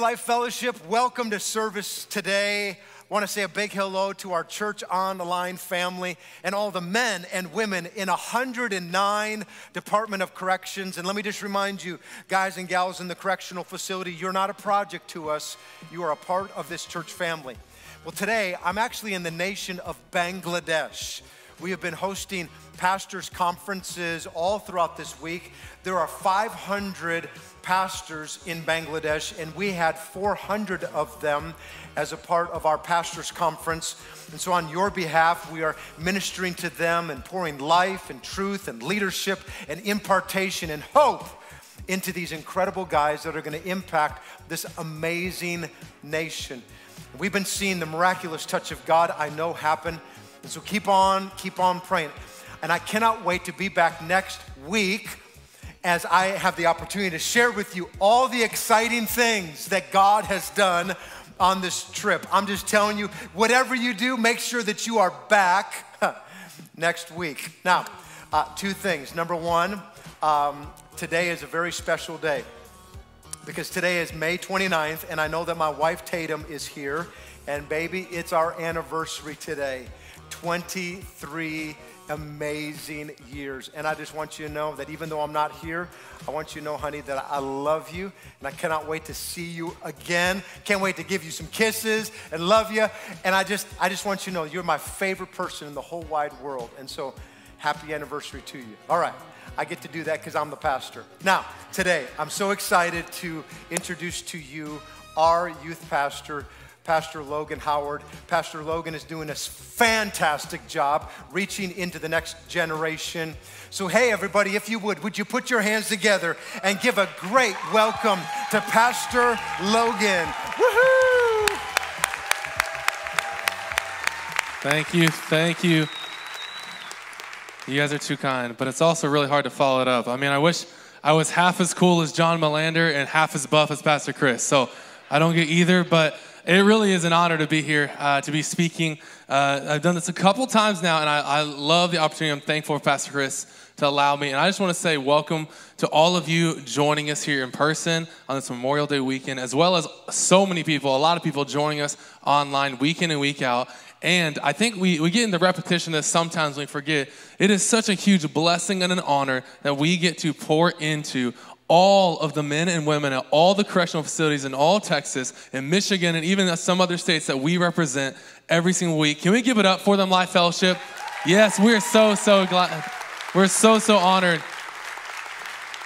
Life Fellowship, welcome to service today. I want to say a big hello to our church on the line family and all the men and women in 109 Department of Corrections. And let me just remind you, guys and gals in the correctional facility, you're not a project to us, you are a part of this church family. Well, today I'm actually in the nation of Bangladesh. We have been hosting pastors' conferences all throughout this week. There are 500 pastors in Bangladesh, and we had 400 of them as a part of our pastors' conference. And so, on your behalf, we are ministering to them and pouring life and truth and leadership and impartation and hope into these incredible guys that are going to impact this amazing nation. We've been seeing the miraculous touch of God, I know, happen. So keep on, keep on praying. And I cannot wait to be back next week as I have the opportunity to share with you all the exciting things that God has done on this trip. I'm just telling you, whatever you do, make sure that you are back next week. Now, uh, two things. Number one, um, today is a very special day because today is May 29th, and I know that my wife Tatum is here. And baby, it's our anniversary today 23 amazing years. And I just want you to know that even though I'm not here, I want you to know, honey, that I love you and I cannot wait to see you again. Can't wait to give you some kisses and love you. And I just, I just want you to know you're my favorite person in the whole wide world. And so, happy anniversary to you. All right. I get to do that because I'm the pastor. Now, today, I'm so excited to introduce to you our youth pastor, Pastor Logan Howard. Pastor Logan is doing a fantastic job reaching into the next generation. So, hey, everybody, if you would, would you put your hands together and give a great welcome to Pastor Logan? Woohoo! Thank you. Thank you. You guys are too kind, but it's also really hard to follow it up. I mean, I wish I was half as cool as John Melander and half as buff as Pastor Chris. So I don't get either, but it really is an honor to be here, uh, to be speaking. Uh, I've done this a couple times now, and I, I, love the opportunity. I'm thankful for Pastor Chris to allow me. And I just want to say welcome to all of you joining us here in person on this Memorial Day weekend, as well as so many people, a lot of people joining us online week in and week out. And I think we, we get in the repetition that sometimes we forget. It is such a huge blessing and an honor that we get to pour into all of the men and women at all the correctional facilities in all Texas and Michigan and even some other states that we represent every single week. Can we give it up for them, Life Fellowship? Yes, we're so, so glad. We're so, so honored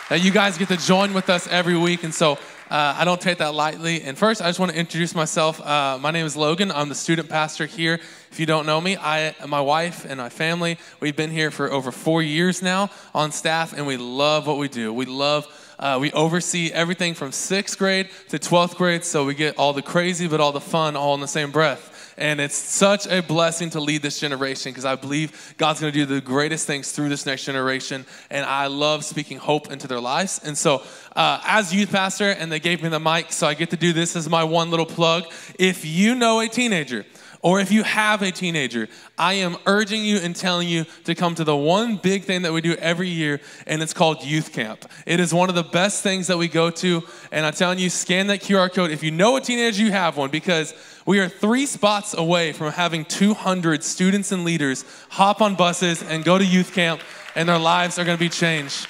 that you guys get to join with us every week. And so uh, I don't take that lightly. And first, I just want to introduce myself. Uh, my name is Logan. I'm the student pastor here. If you don't know me, I, my wife and my family, we've been here for over four years now on staff, and we love what we do. We love uh, we oversee everything from sixth grade to 12th grade, so we get all the crazy but all the fun all in the same breath. And it's such a blessing to lead this generation because I believe God's going to do the greatest things through this next generation. And I love speaking hope into their lives. And so, uh, as youth pastor, and they gave me the mic, so I get to do this as my one little plug. If you know a teenager, or if you have a teenager, I am urging you and telling you to come to the one big thing that we do every year, and it's called Youth Camp. It is one of the best things that we go to, and I'm telling you, scan that QR code. If you know a teenager, you have one, because we are three spots away from having 200 students and leaders hop on buses and go to youth camp, and their lives are going to be changed.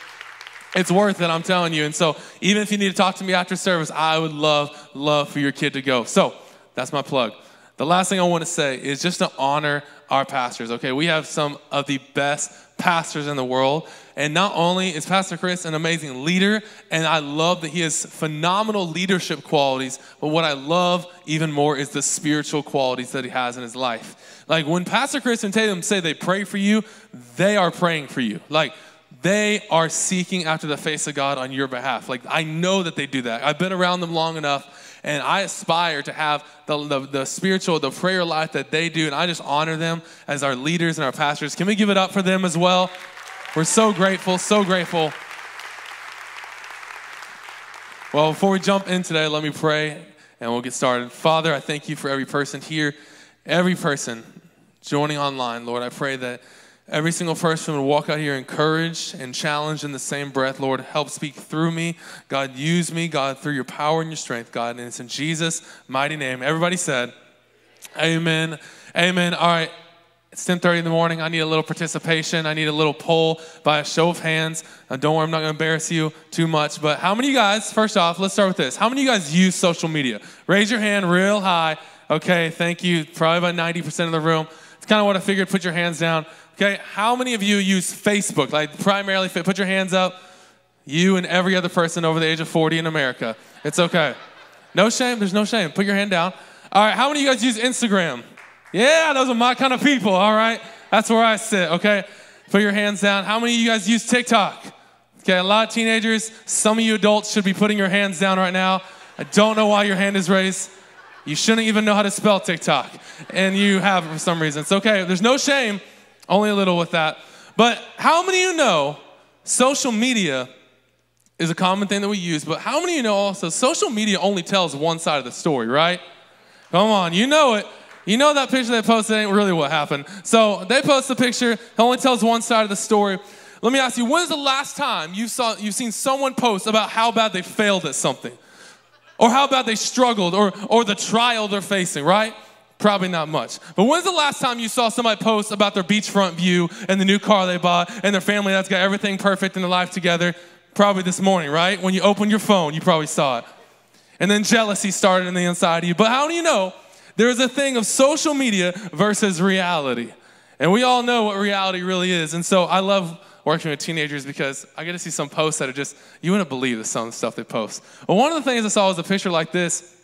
It's worth it, I'm telling you. And so, even if you need to talk to me after service, I would love, love for your kid to go. So, that's my plug. The last thing I want to say is just to honor our pastors, okay? We have some of the best pastors in the world. And not only is Pastor Chris an amazing leader, and I love that he has phenomenal leadership qualities, but what I love even more is the spiritual qualities that he has in his life. Like when Pastor Chris and Tatum say they pray for you, they are praying for you. Like they are seeking after the face of God on your behalf. Like I know that they do that. I've been around them long enough and I aspire to have the, the, the, spiritual, the prayer life that they do. And I just honor them as our leaders and our pastors. Can we give it up for them as well? We're so grateful, so grateful. Well, before we jump in today, let me pray and we'll get started. Father, I thank you for every person here, every person joining online. Lord, I pray that Every single person would walk out here encouraged and challenged in the same breath. Lord, help speak through me. God, use me, God, through your power and your strength, God. And it's in Jesus' mighty name. Everybody said, Amen. Amen. All right. It's 10:30 in the morning. I need a little participation. I need a little poll by a show of hands. Now, don't worry, I'm not going to embarrass you too much. But how many of you guys? First off, let's start with this. How many of you guys use social media? Raise your hand real high. Okay, thank you. Probably about 90% of the room. It's kind of what I figured. Put your hands down. Okay, how many of you use Facebook? Like primarily, put your hands up. You and every other person over the age of 40 in America. It's okay. No shame. There's no shame. Put your hand down. All right, how many of you guys use Instagram? Yeah, those are my kind of people, all right? That's where I sit, okay? Put your hands down. How many of you guys use TikTok? Okay, a lot of teenagers, some of you adults should be putting your hands down right now. I don't know why your hand is raised. You shouldn't even know how to spell TikTok, and you have for some reason. It's okay, there's no shame, only a little with that. But how many of you know social media is a common thing that we use, but how many of you know also social media only tells one side of the story, right? Come on, you know it. You know that picture they posted ain't really what happened. So they post a picture, it only tells one side of the story. Let me ask you, when's the last time you saw you've seen someone post about how bad they failed at something? Or how bad they struggled or or the trial they're facing, right? Probably not much. But when's the last time you saw somebody post about their beachfront view and the new car they bought and their family that's got everything perfect in their life together? Probably this morning, right? When you opened your phone, you probably saw it. And then jealousy started in the inside of you. But how do you know there is a thing of social media versus reality. And we all know what reality really is. And so I love working with teenagers because I get to see some posts that are just, you wouldn't believe the some of the stuff they post. Well, one of the things I saw was a picture like this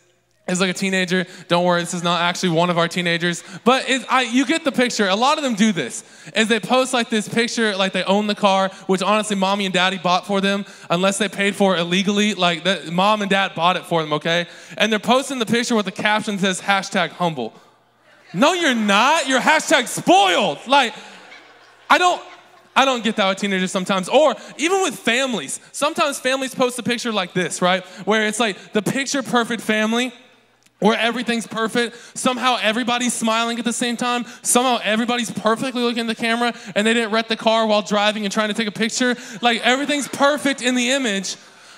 is like a teenager. Don't worry, this is not actually one of our teenagers, but it, I, you get the picture. A lot of them do this, is they post like this picture, like they own the car, which honestly, mommy and daddy bought for them, unless they paid for it illegally. Like mom and dad bought it for them, okay? And they're posting the picture with the caption that says hashtag humble. No, you're not. You're hashtag spoiled. Like, I don't. I don't get that with teenagers sometimes. Or even with families. Sometimes families post a picture like this, right? Where it's like the picture perfect family where everything's perfect. Somehow everybody's smiling at the same time. Somehow everybody's perfectly looking at the camera and they didn't wreck the car while driving and trying to take a picture. Like everything's perfect in the image.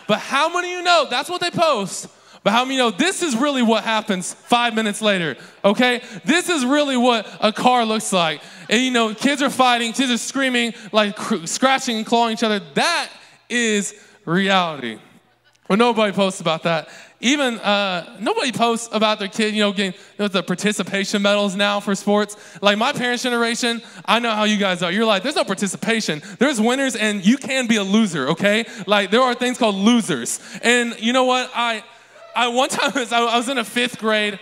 But how many of you know that's what they post? But how many know this is really what happens five minutes later, okay? This is really what a car looks like. And you know, kids are fighting, kids are screaming, like cr- scratching and clawing each other. That is reality. Well, nobody posts about that. Even uh, nobody posts about their kid, you know, getting you know, the participation medals now for sports. Like my parents' generation, I know how you guys are. You're like, there's no participation. There's winners, and you can be a loser. Okay, like there are things called losers. And you know what? I, I one time I was in a fifth grade.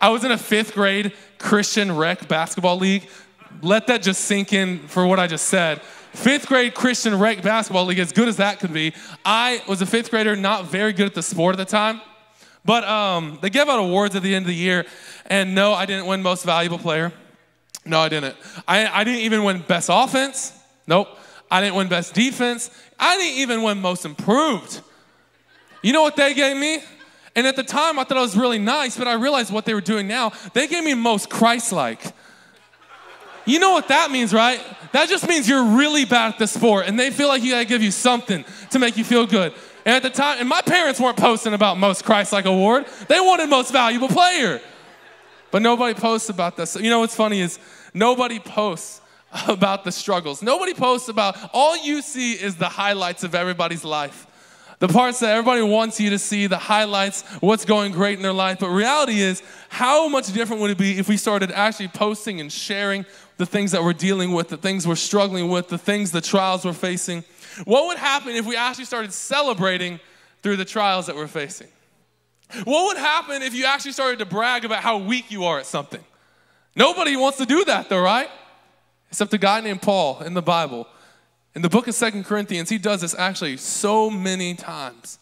I was in a fifth grade Christian rec basketball league. Let that just sink in for what I just said fifth grade Christian rec basketball league, as good as that could be. I was a fifth grader, not very good at the sport at the time. But um, they give out awards at the end of the year. And no, I didn't win most valuable player. No, I didn't. I, I didn't even win best offense. Nope. I didn't win best defense. I didn't even win most improved. You know what they gave me? And at the time, I thought it was really nice, but I realized what they were doing now. They gave me most Christ like. You know what that means, right? That just means you're really bad at the sport and they feel like you gotta give you something to make you feel good. And at the time, and my parents weren't posting about most Christ like award, they wanted most valuable player. But nobody posts about this. You know what's funny is nobody posts about the struggles. Nobody posts about, all you see is the highlights of everybody's life. The parts that everybody wants you to see, the highlights, what's going great in their life. But reality is, how much different would it be if we started actually posting and sharing the things that we're dealing with, the things we're struggling with, the things, the trials we're facing. What would happen if we actually started celebrating through the trials that we're facing? What would happen if you actually started to brag about how weak you are at something? Nobody wants to do that, though, right? Except a guy named Paul in the Bible. In the book of Second Corinthians, he does this actually so many times.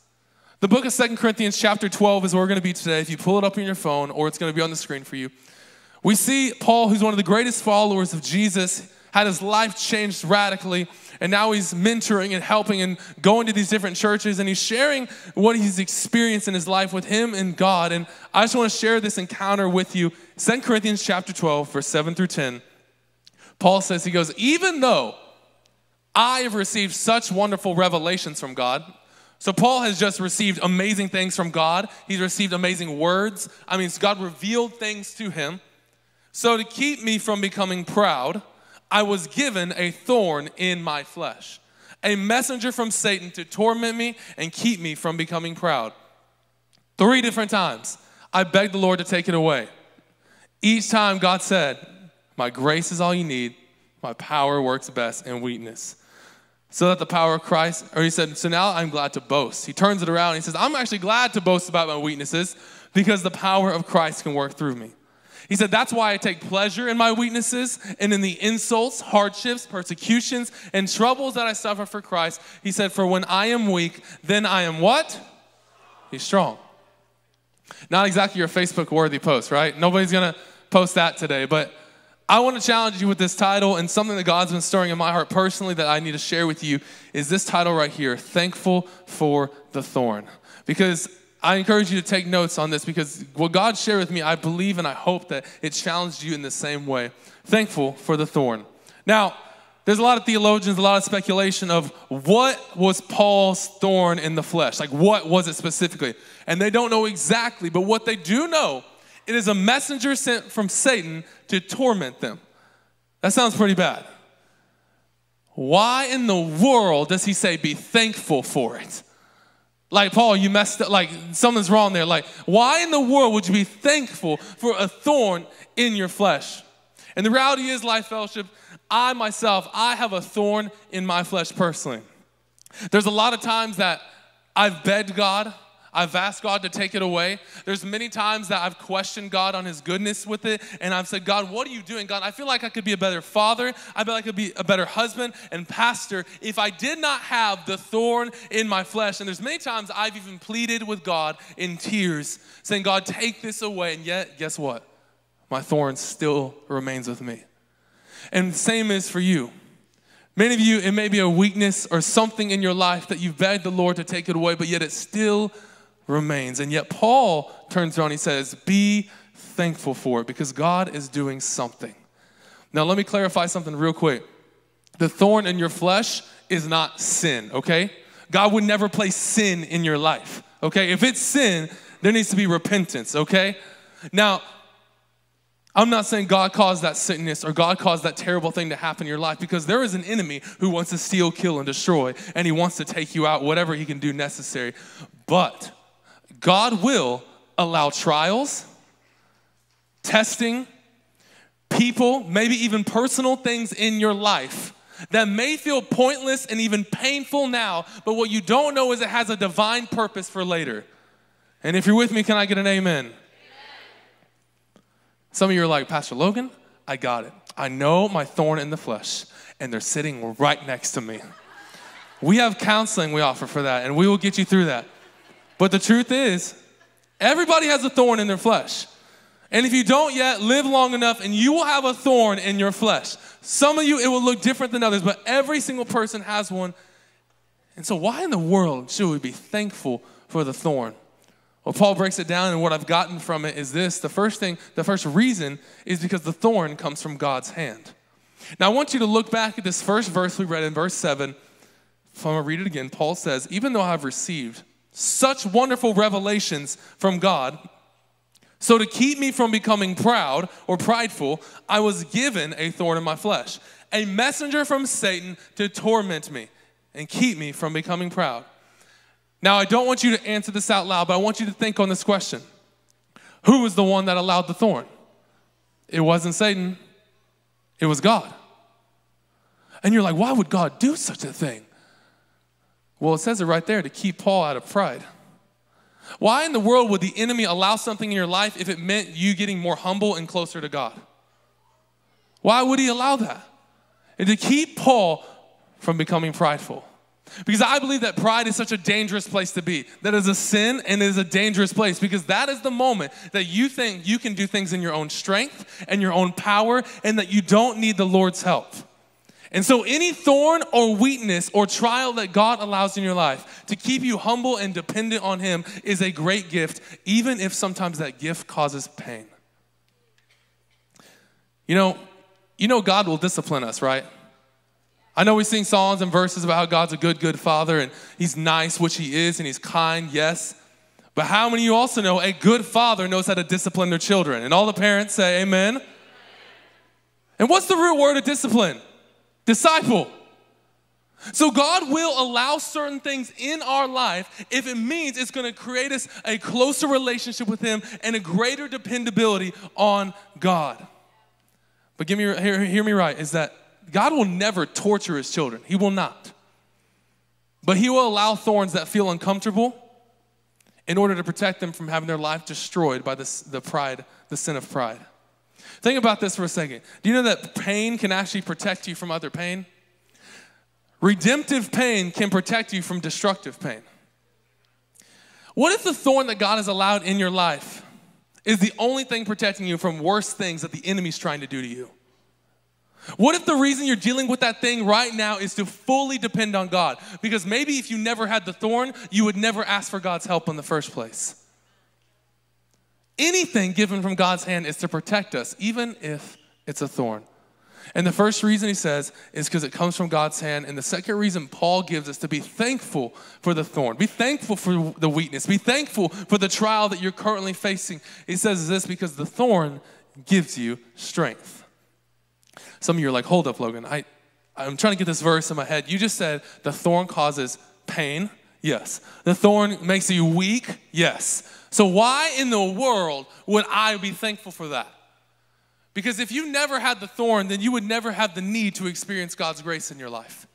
The book of Second Corinthians, chapter 12, is where we're going to be today. If you pull it up on your phone, or it's going to be on the screen for you. We see Paul, who's one of the greatest followers of Jesus, had his life changed radically, and now he's mentoring and helping and going to these different churches, and he's sharing what he's experienced in his life with him and God. And I just want to share this encounter with you. 2 Corinthians chapter 12, verse 7 through 10. Paul says, he goes, even though I have received such wonderful revelations from God. So, Paul has just received amazing things from God. He's received amazing words. I mean, God revealed things to him. So, to keep me from becoming proud, I was given a thorn in my flesh, a messenger from Satan to torment me and keep me from becoming proud. Three different times, I begged the Lord to take it away. Each time, God said, My grace is all you need, my power works best in weakness so that the power of Christ, or he said, so now I'm glad to boast. He turns it around. he says, I'm actually glad to boast about my weaknesses because the power of Christ can work through me. He said, That's why I take pleasure in my weaknesses and in the insults, hardships, persecutions, and troubles that I suffer for Christ. He said, For when I am weak, then I am what? He's strong. Not exactly your Facebook worthy post, right? Nobody's gonna post that today, but I want to challenge you with this title, and something that God's been stirring in my heart personally that I need to share with you is this title right here Thankful for the Thorn. Because I encourage you to take notes on this because what God shared with me, I believe and I hope that it challenged you in the same way. Thankful for the thorn. Now, there's a lot of theologians, a lot of speculation of what was Paul's thorn in the flesh? Like, what was it specifically? And they don't know exactly, but what they do know it is a messenger sent from Satan to torment them. That sounds pretty bad. Why in the world does he say be thankful for it? Like, Paul, you messed up, like, something's wrong there. Like, why in the world would you be thankful for a thorn in your flesh? And the reality is, Life Fellowship, I myself, I have a thorn in my flesh personally. There's a lot of times that I've begged God, I've asked God to take it away. There's many times that I've questioned God on his goodness with it, and I've said, God, what are you doing? God, I feel like I could be a better father. I feel like I could be a better husband and pastor if I did not have the thorn in my flesh. And there's many times I've even pleaded with God in tears, saying, God, take this away. And yet, guess what? My thorn still remains with me. And same is for you. Many of you, it may be a weakness or something in your life that you've begged the Lord to take it away, but yet it still remains. And yet, Paul turns around he says, Be thankful for it because God is doing something. Now, let me clarify something real quick. The thorn in your flesh is not sin, okay? God would never place sin in your life, okay? If it's sin, there needs to be repentance, okay? Now, I'm not saying God caused that sickness or God caused that terrible thing to happen in your life because there is an enemy who wants to steal, kill, and destroy, and he wants to take you out, whatever he can do necessary. But God will allow trials, testing, people, maybe even personal things in your life that may feel pointless and even painful now, but what you don't know is it has a divine purpose for later. And if you're with me, can I get an amen? amen? Some of you are like, Pastor Logan, I got it. I know my thorn in the flesh, and they're sitting right next to me. We have counseling we offer for that, and we will get you through that. But the truth is, everybody has a thorn in their flesh. And if you don't yet, live long enough and you will have a thorn in your flesh. Some of you, it will look different than others, but every single person has one. And so, why in the world should we be thankful for the thorn? Well, Paul breaks it down, and what I've gotten from it is this the first thing, the first reason is because the thorn comes from God's hand. Now, I want you to look back at this first verse we read in verse 7. If I'm going to read it again, Paul says, Even though I've received such wonderful revelations from God. So, to keep me from becoming proud or prideful, I was given a thorn in my flesh, a messenger from Satan to torment me and keep me from becoming proud. Now, I don't want you to answer this out loud, but I want you to think on this question Who was the one that allowed the thorn? It wasn't Satan, it was God. And you're like, why would God do such a thing? Well, it says it right there to keep Paul out of pride. Why in the world would the enemy allow something in your life if it meant you getting more humble and closer to God? Why would he allow that? And to keep Paul from becoming prideful. Because I believe that pride is such a dangerous place to be. That is a sin and it is a dangerous place because that is the moment that you think you can do things in your own strength and your own power and that you don't need the Lord's help. And so, any thorn or weakness or trial that God allows in your life to keep you humble and dependent on Him is a great gift, even if sometimes that gift causes pain. You know, you know God will discipline us, right? I know we sing songs and verses about how God's a good, good father and he's nice, which he is, and he's kind, yes. But how many of you also know a good father knows how to discipline their children? And all the parents say, Amen. And what's the root word of discipline? Disciple. So God will allow certain things in our life if it means it's going to create us a closer relationship with Him and a greater dependability on God. But give me, hear, hear me right, is that God will never torture His children. He will not. But He will allow thorns that feel uncomfortable in order to protect them from having their life destroyed by this, the pride, the sin of pride. Think about this for a second. Do you know that pain can actually protect you from other pain? Redemptive pain can protect you from destructive pain. What if the thorn that God has allowed in your life is the only thing protecting you from worse things that the enemy's trying to do to you? What if the reason you're dealing with that thing right now is to fully depend on God? Because maybe if you never had the thorn, you would never ask for God's help in the first place. Anything given from God's hand is to protect us, even if it's a thorn. And the first reason he says is because it comes from God's hand. And the second reason Paul gives us to be thankful for the thorn, be thankful for the weakness, be thankful for the trial that you're currently facing. He says this because the thorn gives you strength. Some of you are like, hold up, Logan. I, I'm trying to get this verse in my head. You just said the thorn causes pain. Yes. The thorn makes you weak. Yes. So, why in the world would I be thankful for that? Because if you never had the thorn, then you would never have the need to experience God's grace in your life.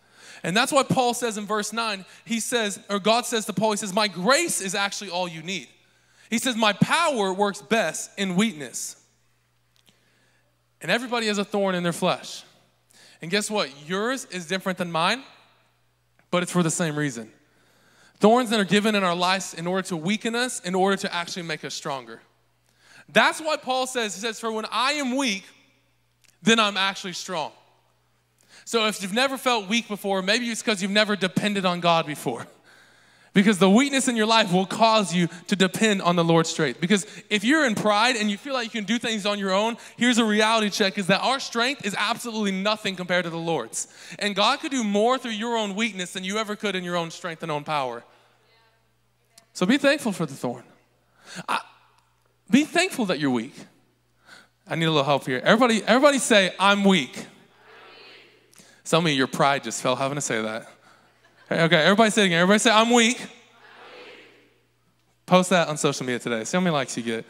And that's why Paul says in verse 9, he says, or God says to Paul, he says, My grace is actually all you need. He says, My power works best in weakness. And everybody has a thorn in their flesh. And guess what? Yours is different than mine, but it's for the same reason. Thorns that are given in our lives in order to weaken us, in order to actually make us stronger. That's why Paul says, he says, For when I am weak, then I'm actually strong. So if you've never felt weak before, maybe it's because you've never depended on God before. Because the weakness in your life will cause you to depend on the Lord's strength. Because if you're in pride and you feel like you can do things on your own, here's a reality check is that our strength is absolutely nothing compared to the Lord's. And God could do more through your own weakness than you ever could in your own strength and own power. So be thankful for the thorn. I, be thankful that you're weak. I need a little help here. Everybody, everybody say, I'm weak. Some of you, your pride just fell having to say that. Okay, everybody say it again. Everybody say, I'm. I'm weak. Post that on social media today. See how many likes you get.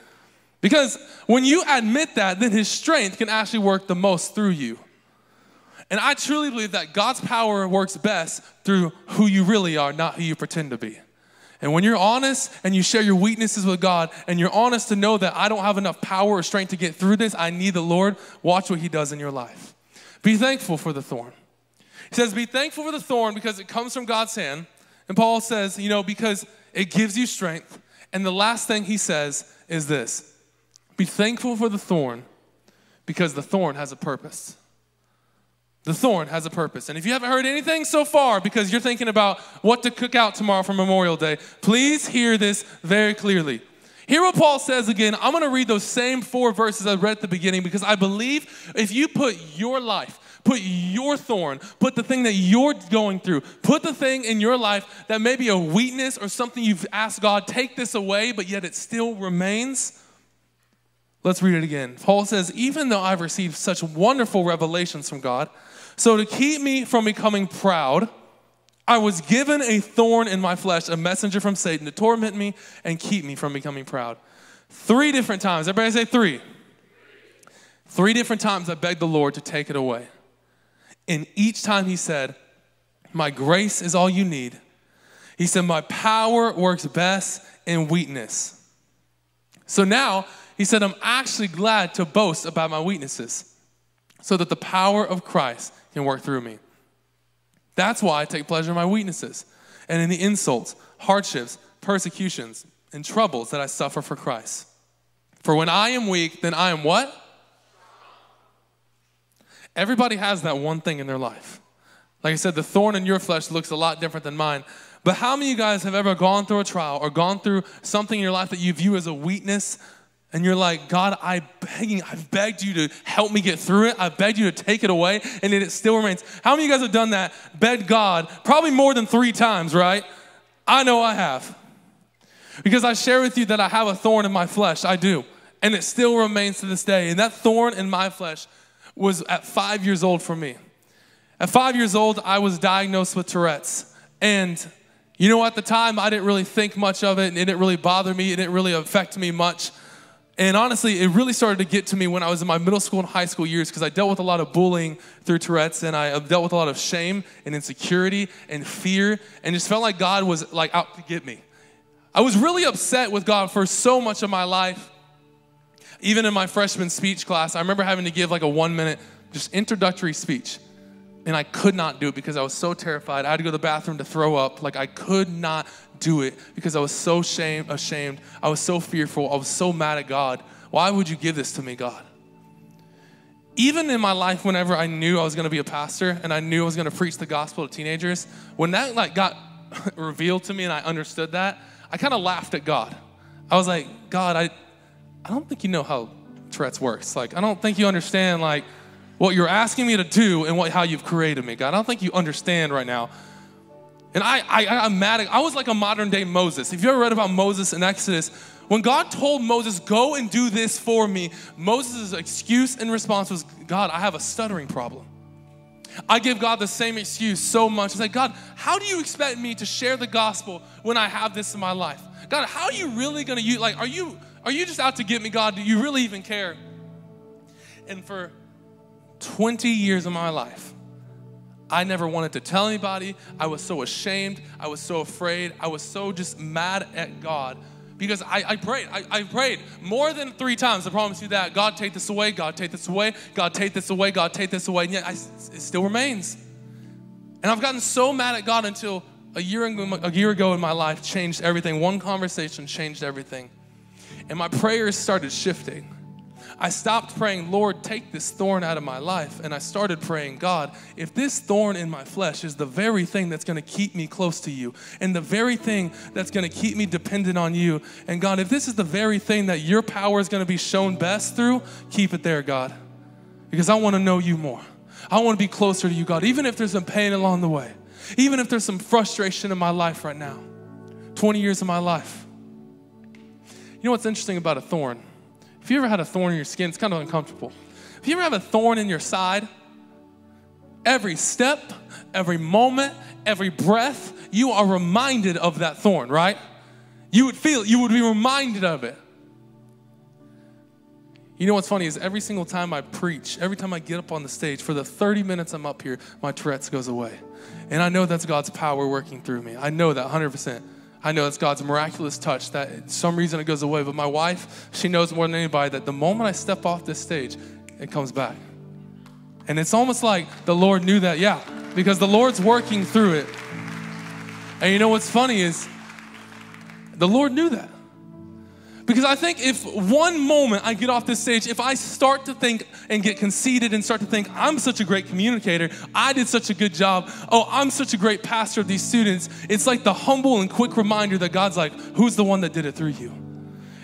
Because when you admit that, then his strength can actually work the most through you. And I truly believe that God's power works best through who you really are, not who you pretend to be. And when you're honest and you share your weaknesses with God and you're honest to know that I don't have enough power or strength to get through this, I need the Lord, watch what He does in your life. Be thankful for the thorn. He says, Be thankful for the thorn because it comes from God's hand. And Paul says, You know, because it gives you strength. And the last thing he says is this Be thankful for the thorn because the thorn has a purpose. The thorn has a purpose. And if you haven't heard anything so far because you're thinking about what to cook out tomorrow for Memorial Day, please hear this very clearly. Hear what Paul says again. I'm going to read those same four verses I read at the beginning because I believe if you put your life, put your thorn, put the thing that you're going through, put the thing in your life that may be a weakness or something you've asked God, take this away, but yet it still remains. Let's read it again. Paul says, Even though I've received such wonderful revelations from God, so to keep me from becoming proud, I was given a thorn in my flesh, a messenger from Satan to torment me and keep me from becoming proud. Three different times. Everybody say three. Three different times I begged the Lord to take it away. And each time he said, My grace is all you need. He said, My power works best in weakness. So now, he said, I'm actually glad to boast about my weaknesses so that the power of Christ can work through me. That's why I take pleasure in my weaknesses and in the insults, hardships, persecutions, and troubles that I suffer for Christ. For when I am weak, then I am what? Everybody has that one thing in their life. Like I said, the thorn in your flesh looks a lot different than mine. But how many of you guys have ever gone through a trial or gone through something in your life that you view as a weakness and you're like, God, I begging, I've begged you to help me get through it. I begged you to take it away, and it still remains. How many of you guys have done that? Begged God, probably more than three times, right? I know I have. Because I share with you that I have a thorn in my flesh. I do. And it still remains to this day. And that thorn in my flesh was at five years old for me. At five years old, I was diagnosed with Tourette's. And you know, at the time, I didn't really think much of it, and it didn't really bother me, it didn't really affect me much. And honestly, it really started to get to me when I was in my middle school and high school years because I dealt with a lot of bullying through Tourette's and I uh, dealt with a lot of shame and insecurity and fear and just felt like God was like out to get me. I was really upset with God for so much of my life. Even in my freshman speech class, I remember having to give like a one minute just introductory speech. And I could not do it because I was so terrified. I had to go to the bathroom to throw up. Like I could not do it because I was so shame, ashamed. I was so fearful. I was so mad at God. Why would you give this to me, God? Even in my life, whenever I knew I was going to be a pastor and I knew I was going to preach the gospel to teenagers, when that like got revealed to me and I understood that, I kind of laughed at God. I was like, God, I, I don't think you know how Tourette's works. Like, I don't think you understand like what you're asking me to do and what how you've created me, God. I don't think you understand right now. And I, I, I'm mad. I was like a modern day Moses. If you ever read about Moses in Exodus, when God told Moses, go and do this for me, Moses' excuse and response was, God, I have a stuttering problem. I give God the same excuse so much. It's like, God, how do you expect me to share the gospel when I have this in my life? God, how are you really gonna use, like, are you, are you just out to get me, God? Do you really even care? And for 20 years of my life, I never wanted to tell anybody. I was so ashamed. I was so afraid. I was so just mad at God because I, I prayed. I, I, prayed more than three times. I promise you that. God, take this away. God, take this away. God, take this away. God, take this away. And yet I, it still remains. And I've gotten so mad at God until a year, ago, a year ago in my life changed everything. One conversation changed everything. And my prayers started shifting. I stopped praying, Lord, take this thorn out of my life. And I started praying, God, if this thorn in my flesh is the very thing that's going to keep me close to you, and the very thing that's going to keep me dependent on you, and God, if this is the very thing that your power is going to be shown best through, keep it there, God. Because I want to know you more. I want to be closer to you, God, even if there's some pain along the way, even if there's some frustration in my life right now. 20 years of my life. You know what's interesting about a thorn? If you ever had a thorn in your skin, it's kind of uncomfortable. If you ever have a thorn in your side, every step, every moment, every breath, you are reminded of that thorn, right? You would feel, you would be reminded of it. You know what's funny is every single time I preach, every time I get up on the stage, for the 30 minutes I'm up here, my Tourette's goes away. And I know that's God's power working through me. I know that 100%. I know it's God's miraculous touch that some reason it goes away. But my wife, she knows more than anybody that the moment I step off this stage, it comes back. And it's almost like the Lord knew that, yeah, because the Lord's working through it. And you know what's funny is the Lord knew that. Because I think if one moment I get off this stage, if I start to think and get conceited and start to think, I'm such a great communicator, I did such a good job, oh, I'm such a great pastor of these students, it's like the humble and quick reminder that God's like, who's the one that did it through you?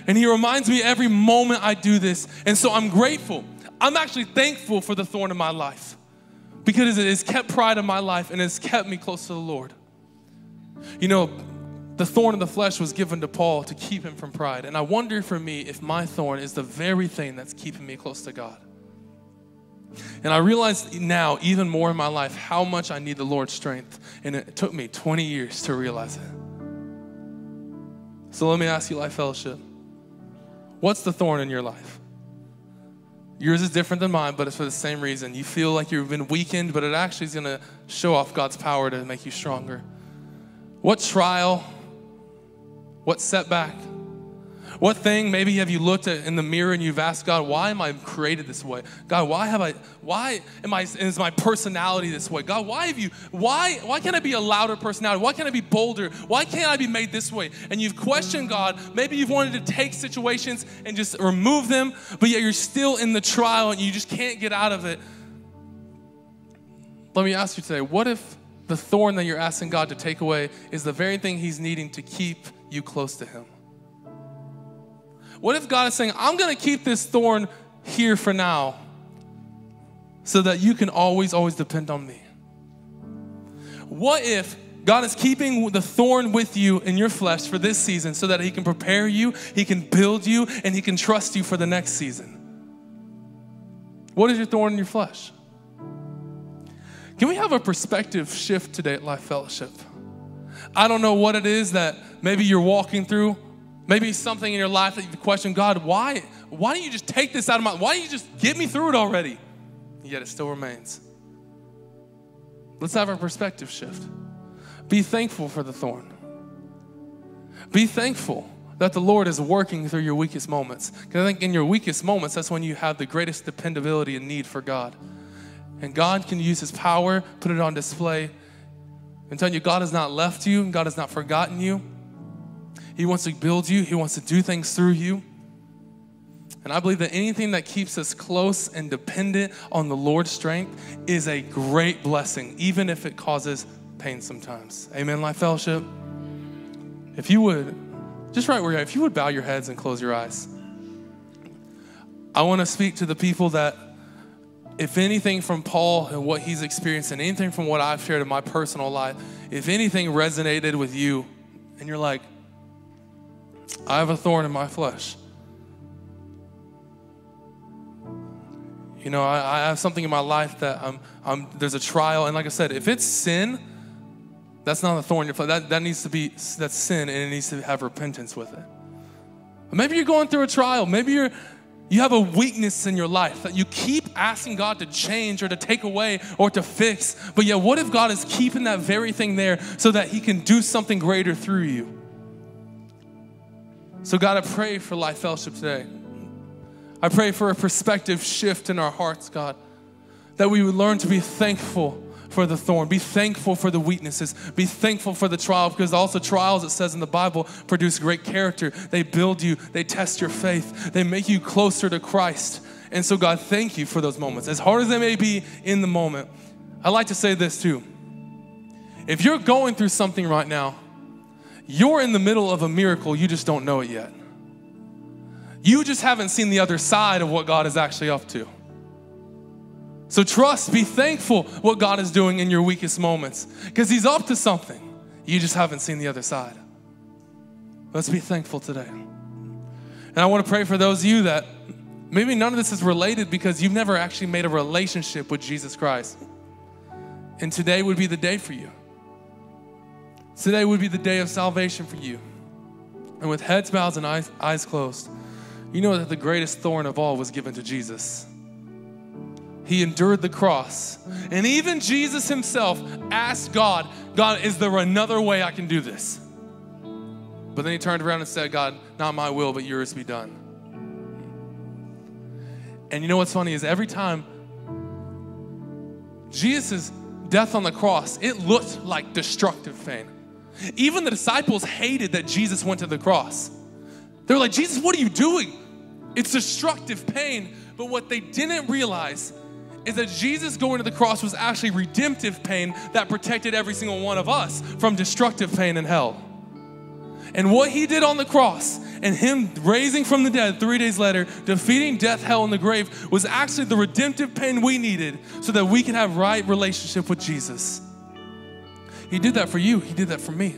And He reminds me every moment I do this. And so I'm grateful. I'm actually thankful for the thorn in my life because it has kept pride in my life and has kept me close to the Lord. You know, the thorn in the flesh was given to Paul to keep him from pride. And I wonder for me if my thorn is the very thing that's keeping me close to God. And I realize now, even more in my life, how much I need the Lord's strength. And it took me 20 years to realize it. So let me ask you, Life Fellowship, what's the thorn in your life? Yours is different than mine, but it's for the same reason. You feel like you've been weakened, but it actually is going to show off God's power to make you stronger. What trial, what setback? What thing maybe have you looked at in the mirror and you've asked God, why am I created this way? God, why have I, why am I, is my personality this way? God, why have you, why, why can't I be a louder personality? Why can't I be bolder? Why can't I be made this way? And you've questioned God. Maybe you've wanted to take situations and just remove them, but yet you're still in the trial and you just can't get out of it. Let me ask you today, what if the thorn that you're asking God to take away is the very thing He's needing to keep you close to Him. What if God is saying, I'm going to keep this thorn here for now so that you can always, always depend on me? What if God is keeping the thorn with you in your flesh for this season so that He can prepare you, He can build you, and He can trust you for the next season? What is your thorn in your flesh? Can we have a perspective shift today at Life Fellowship? I don't know what it is that maybe you're walking through. Maybe something in your life that you've questioned God, why, why don't you just take this out of my why don't you just get me through it already? Yet it still remains. Let's have a perspective shift. Be thankful for the thorn. Be thankful that the Lord is working through your weakest moments. Because I think in your weakest moments, that's when you have the greatest dependability and need for God. And God can use His power, put it on display. I'm telling you, God has not left you, and God has not forgotten you. He wants to build you, He wants to do things through you. And I believe that anything that keeps us close and dependent on the Lord's strength is a great blessing, even if it causes pain sometimes. Amen, Life Fellowship? If you would, just right where you're if you would bow your heads and close your eyes. I want to speak to the people that if anything from Paul and what he's experienced, and anything from what I've shared in my personal life, if anything resonated with you, and you're like, I have a thorn in my flesh. You know, I, I have something in my life that I'm, I'm, there's a trial, and like I said, if it's sin, that's not a thorn in your flesh. That, that needs to be, that's sin, and it needs to have repentance with it. Maybe you're going through a trial. Maybe you're, you have a weakness in your life that you keep asking God to change or to take away or to fix. But yet, what if God is keeping that very thing there so that He can do something greater through you? So, God, I pray for Life Fellowship today. I pray for a perspective shift in our hearts, God, that we would learn to be thankful for the thorn. Be thankful for the weaknesses. Be thankful for the trial because also trials, it says in the Bible, produce great character. They build you, they test your faith, they make you closer to Christ. And so, God, thank you for those moments. As hard as they may be in the moment, I like to say this too. If you're going through something right now, you're in the middle of a miracle, you just don't know it yet. You just haven't seen the other side of what God is actually up to. So trust, be thankful what God is doing in your weakest moments because He's up to something. You just haven't seen the other side. Let's be thankful today. And I want to pray for those of you that maybe none of this is related because you've never actually made a relationship with Jesus Christ. And today would be the day for you. Today would be the day of salvation for you. And with heads bowed and eyes, eyes closed, you know that the greatest thorn of all was given to Jesus. He endured the cross. And even Jesus himself asked God, God, is there another way I can do this? But then he turned around and said, God, not my will, but yours be done. And you know what's funny is every time Jesus' death on the cross, it looked like destructive pain. Even the disciples hated that Jesus went to the cross. They were like, Jesus, what are you doing? It's destructive pain. But what they didn't realize is that Jesus going to the cross was actually redemptive pain that protected every single one of us from destructive pain and hell. And what he did on the cross and him raising from the dead three days later, defeating death, hell, and the grave was actually the redemptive pain we needed so that we can have right relationship with Jesus. He did that for you, he did that for me.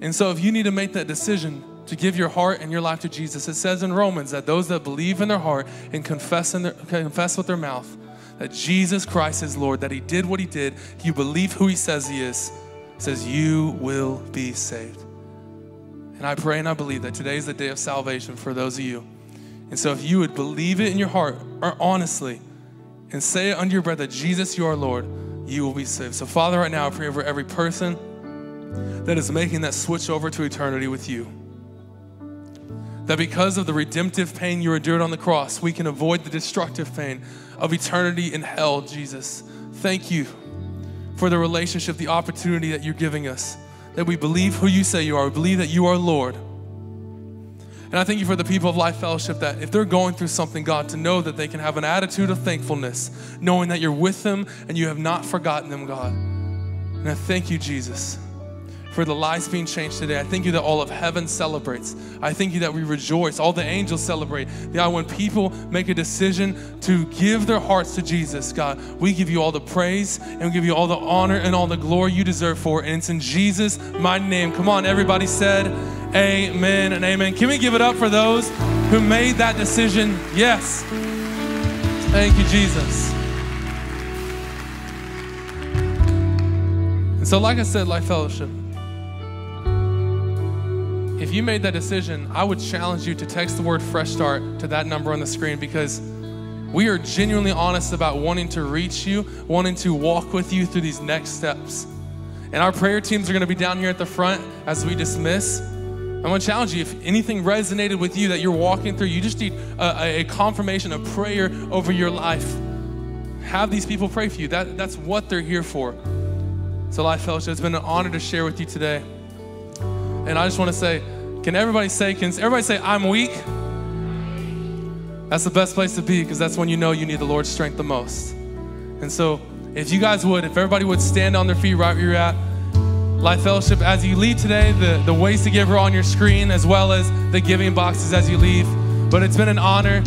And so if you need to make that decision, to give your heart and your life to Jesus. It says in Romans that those that believe in their heart and confess, in their, confess with their mouth that Jesus Christ is Lord, that He did what He did, you believe who He says He is, says you will be saved. And I pray and I believe that today is the day of salvation for those of you. And so if you would believe it in your heart, or honestly, and say it under your breath that Jesus, you are Lord, you will be saved. So, Father, right now I pray for every person that is making that switch over to eternity with you. That because of the redemptive pain you endured on the cross, we can avoid the destructive pain of eternity in hell, Jesus. Thank you for the relationship, the opportunity that you're giving us, that we believe who you say you are, we believe that you are Lord. And I thank you for the people of Life Fellowship that if they're going through something, God, to know that they can have an attitude of thankfulness, knowing that you're with them and you have not forgotten them, God. And I thank you, Jesus for the lives being changed today. I thank you that all of heaven celebrates. I thank you that we rejoice. All the angels celebrate. God, when people make a decision to give their hearts to Jesus, God, we give you all the praise and we give you all the honor and all the glory you deserve for. It. And it's in Jesus' mighty name. Come on, everybody said, Amen and amen. Can we give it up for those who made that decision? Yes. Thank you, Jesus. And so, like I said, Life Fellowship, if you made that decision, I would challenge you to text the word fresh start to that number on the screen because we are genuinely honest about wanting to reach you, wanting to walk with you through these next steps. And our prayer teams are going to be down here at the front as we dismiss. I'm going to challenge you if anything resonated with you that you're walking through, you just need a, a confirmation, a prayer over your life. Have these people pray for you. That, that's what they're here for. So, Life Fellowship, it's been an honor to share with you today. And I just want to say, can everybody say, can everybody say, I'm weak? That's the best place to be because that's when you know you need the Lord's strength the most. And so, if you guys would, if everybody would stand on their feet right where you're at, Life Fellowship, as you leave today, the, the ways to give are on your screen as well as the giving boxes as you leave. But it's been an honor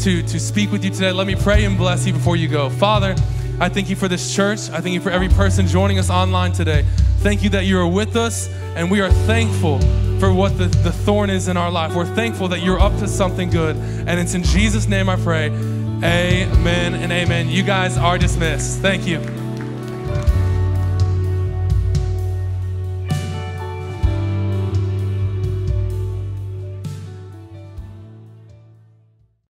to, to speak with you today. Let me pray and bless you before you go. Father, I thank you for this church. I thank you for every person joining us online today. Thank you that you are with us, and we are thankful for what the, the thorn is in our life. We're thankful that you're up to something good. And it's in Jesus' name I pray. Amen and amen. You guys are dismissed. Thank you.